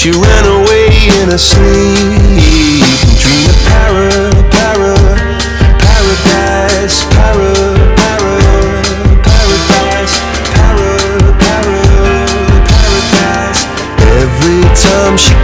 She ran away in her sleep. Dream of para, para Paradise, para, para Paradise, para, para Paradise. Every time she